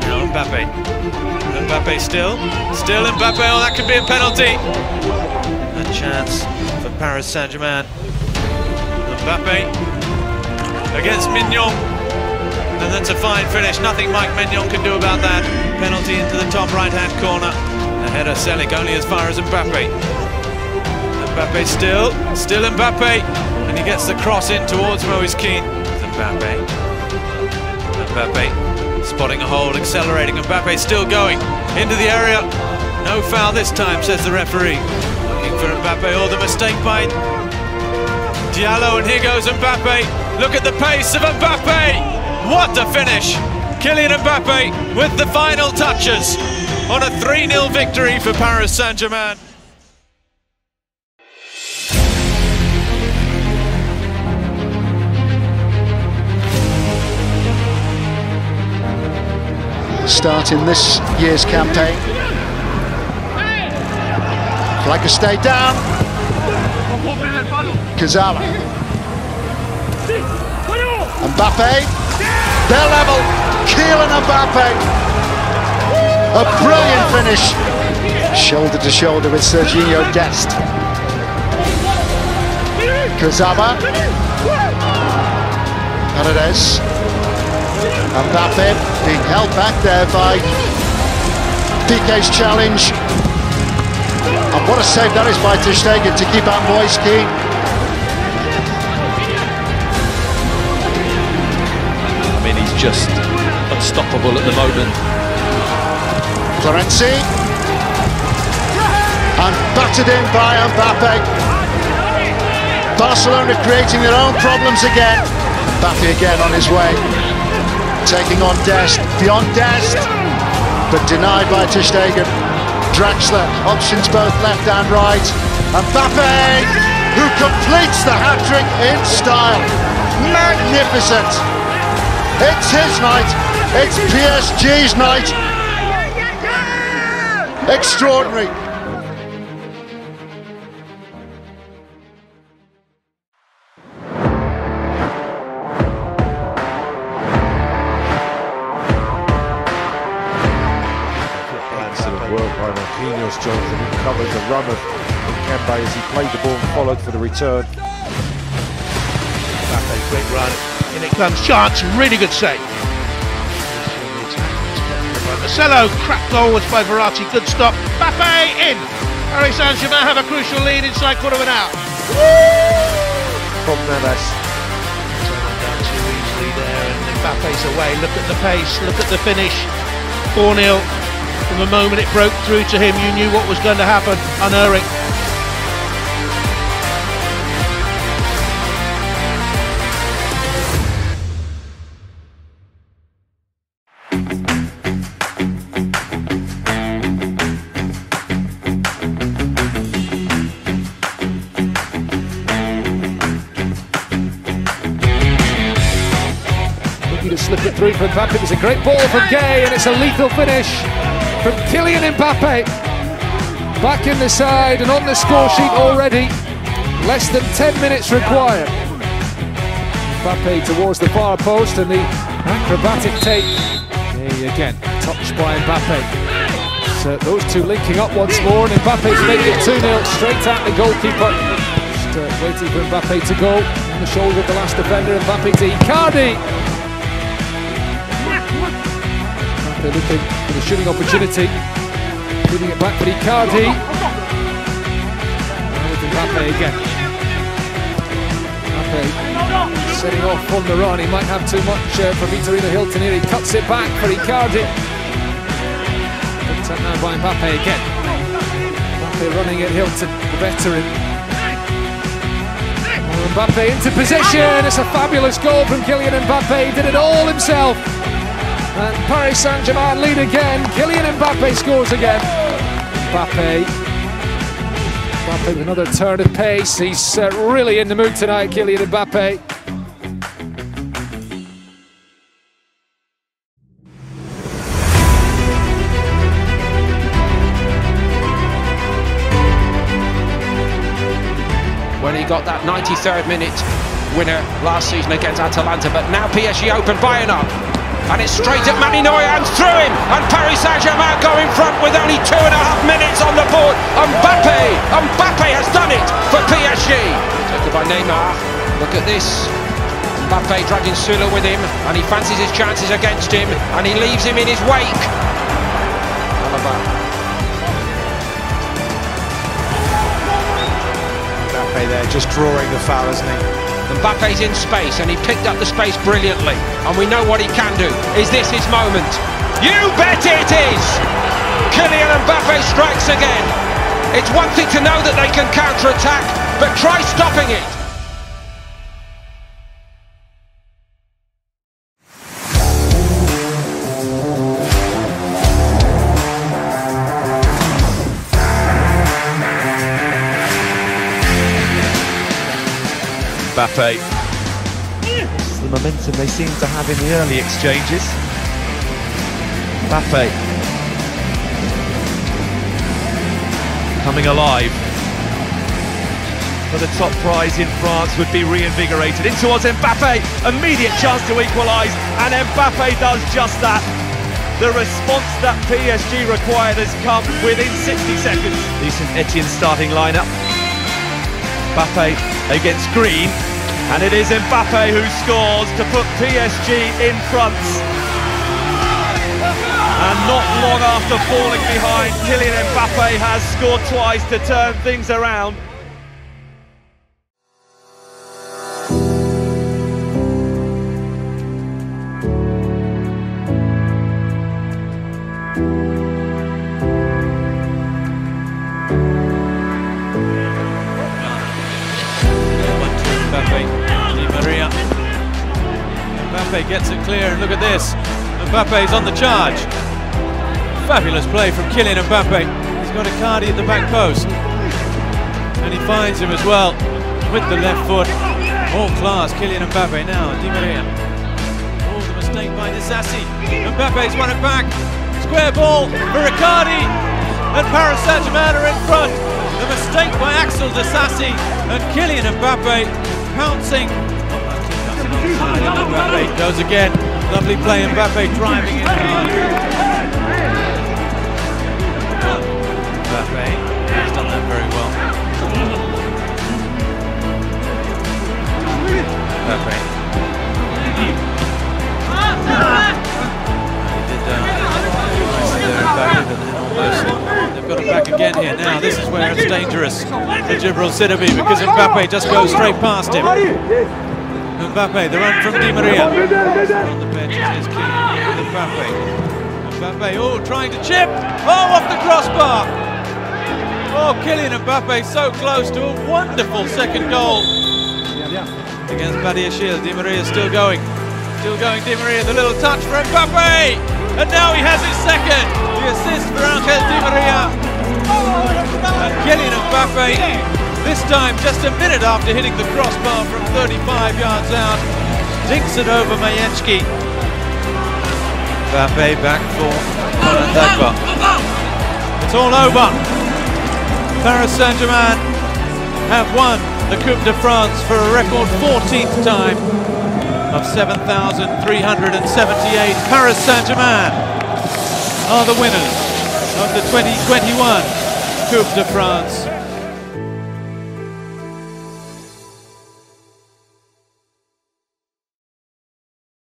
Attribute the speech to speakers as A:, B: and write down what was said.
A: Now Mbappe. Mbappe still. Still Mbappe. Oh, that could be a penalty. A chance for Paris Saint-Germain. Mbappe against Maignan. And that's a fine finish. Nothing Mike Maignan can do about that. Penalty into the top right-hand corner. The header Selic only as far as Mbappe. Mbappe still. Still Mbappe. And he gets the cross in towards Moise Kean. Mbappe. Mbappe spotting a hole, accelerating. Mbappe still going into the area. No foul this time, says the referee. Looking for Mbappe. Oh, the mistake by Diallo, and here goes Mbappe. Look at the pace of Mbappe. What a finish! Kylian Mbappe with the final touches on a 3-0 victory for Paris Saint-Germain.
B: Start in this year's campaign. Flag stay down. Kurzawa. Mbappe. They're level. Kylian Mbappe. A brilliant finish. Shoulder to shoulder with Serginho Dest. Kurzawa. Hernandez. Mbappe being held back there by Piqué's challenge. And what a save that is by Ter Stegen to keep out Moise Kean.
C: I mean, he's just unstoppable at the moment.
B: Florenzi. And battered in by Mbappe. Barcelona creating their own problems again. Mbappe again on his way taking on Dest, beyond Dest, but denied by Ter Draxler, options both left and right. And Mbappe, who completes the hat-trick in style. Magnificent. It's his night. It's PSG's night. Extraordinary.
D: Work by Marquinhos Jonathan who covered the run of Kembe as he played the ball and followed for the return.
E: Mbappe, great run. In it comes chance, really good save. Marcelo, crap goal was by Verratti, good stop. Mbappe in! Paris Saint-Germain have a crucial lead inside quarter of an hour.
D: From Navas.
E: Down too easily there and Mbappe's away. Look at the pace, look at the finish. 4-0. From the moment it broke through to him, you knew what was going to happen. Unerring.
F: Looking to slip it through for Mbappe. It was a great ball from Gueye, and it's a lethal finish from Kylian Mbappe. Back in the side and on the score sheet already. Less than 10 minutes required. Mbappe towards the far post and the acrobatic take. Again, touched by Mbappe. So those two linking up once more, and Mbappe's making it 2-0 straight at the goalkeeper. Just uh, waiting for Mbappe to go. On the shoulder of the last defender, Mbappe to Icardi. They're looking for the shooting opportunity. Putting it back for Icardi. Now with Mbappe again. Mbappe setting off on the run. He might have too much uh, for Vitorino Hilton here. He cuts it back for Icardi. Picked up now by Mbappe again. Mbappe running at Hilton, the veteran. Mbappe into position. It's a fabulous goal from Kylian Mbappe. He did it all himself. And Paris Saint-Germain lead again. Kylian Mbappe scores again. Mbappe. Mbappe with another turn of pace. He's uh, really in the mood tonight, Kylian Mbappe.
G: when he got that 93rd minute winner last season against Atalanta. But now PSG open by enough. And it's straight at Manny Neuer and through him, and Paris Saint-Germain go in front with only two and a half minutes on the board. Mbappe, Mbappe has done it for PSG. Taken by Neymar. Look at this. Mbappe dragging Süle with him, and he fancies his chances against him, and he leaves him in his wake. Alaba.
D: Mbappe there, just drawing the foul, isn't he?
G: Mbappe's in space and he picked up the space brilliantly. And we know what he can do. Is this his moment? You bet it is! Kylian Mbappe strikes again. It's one thing to know that they can counter-attack, but try stopping it.
C: Mbappe. It's the momentum they seem to have in the early exchanges. Mbappe. Coming alive. For the top prize in France would be reinvigorated. In towards Mbappe. Immediate chance to equalise. And Mbappe does just that. The response that PSG required has come within 60 seconds. Decent Etienne starting lineup. Mbappe against Green, and it is Mbappe who scores to put PSG in front. And not long after falling behind, Kylian Mbappe has scored twice to turn things around.
A: Mbappe gets it clear, and look at this. Mbappe's on the charge. Fabulous play from Kylian Mbappe. He's got Icardi at the back post. And he finds him as well with the left foot. All class, Kylian Mbappe now, Di Maria. Oh, the mistake by Disasi. Mbappe's won it back. Square ball for Icardi. And Paris Saint-Germain are in front. The mistake by Axel Disasi and Kylian Mbappe pouncing. Mbappe goes again. Lovely play, Mbappe driving in. Mbappe has done that very well. Mbappe. They've got it back again here. Now this is where it's dangerous for Djibril Sidibe because Mbappe just goes straight past him. Mbappe, the run from Di Maria. On the bench is with Mbappe. Oh, Mbappe, oh, trying to chip. Oh, off the crossbar. Oh, Kylian Mbappe so close to a wonderful second goal against Badiashile. Di Maria is still going. Still going, Di Maria. The little touch for Mbappe. And now he has his second. The assist for Angel Di Maria. And Kylian Mbappe this time, just a minute after hitting the crossbar from 35 yards out, dinks it over Majecki. Mbappe back for Dagba. It's all over. Paris Saint-Germain have won the Coupe de France for a record 14th time of 7,378. Paris Saint-Germain are the winners of the 2021 Coupe de France.